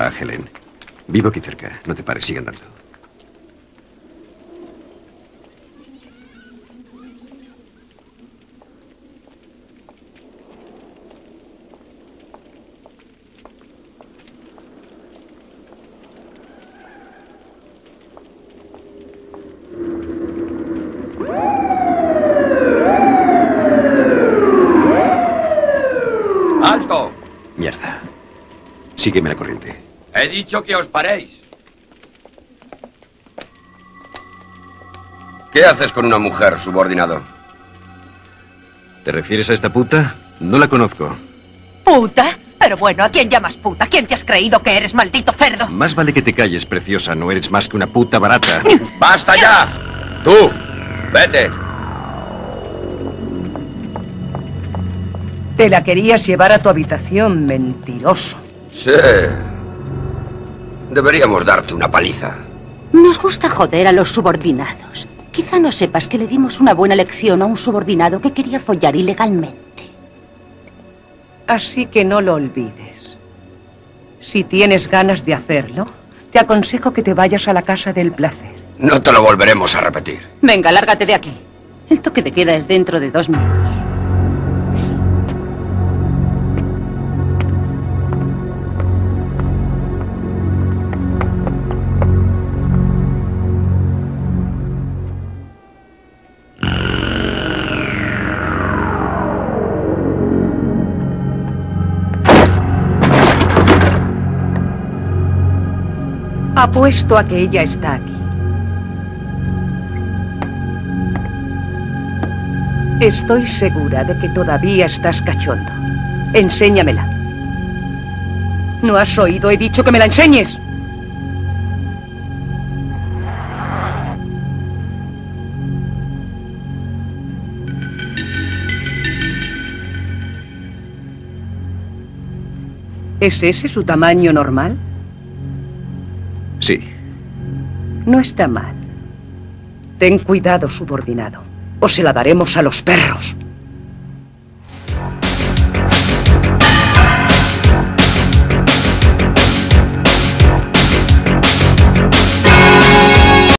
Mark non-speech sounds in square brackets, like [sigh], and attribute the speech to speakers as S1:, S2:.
S1: Helen. Vivo aquí cerca. No te pares, sigue andando.
S2: ¡Alto!
S1: Mierda. Sígueme la corriente.
S2: He dicho que os paréis. ¿Qué haces con una mujer, subordinado?
S1: ¿Te refieres a esta puta? No la conozco.
S3: ¿Puta? Pero bueno, ¿a quién llamas puta? ¿Quién te has creído que eres, maldito cerdo?
S1: Más vale que te calles, preciosa. No eres más que una puta barata. [laughs]
S2: ¡Basta ya! ¡Tú! ¡Vete!
S4: Te la querías llevar a tu habitación, mentiroso.
S2: Sí. Deberíamos darte una paliza.
S5: Nos gusta joder a los subordinados. Quizá no sepas que le dimos una buena lección a un subordinado que quería follar ilegalmente.
S4: Así que no lo olvides. Si tienes ganas de hacerlo, te aconsejo que te vayas a la casa del placer.
S2: No te lo volveremos a repetir.
S5: Venga, lárgate de aquí. El toque de queda es dentro de dos minutos.
S4: Apuesto a que ella está aquí. Estoy segura de que todavía estás cachondo. Enséñamela. ¿No has oído? He dicho que me la enseñes. ¿Es ese su tamaño normal?
S1: Sí.
S4: No está mal. Ten cuidado, subordinado, o se la daremos a los perros.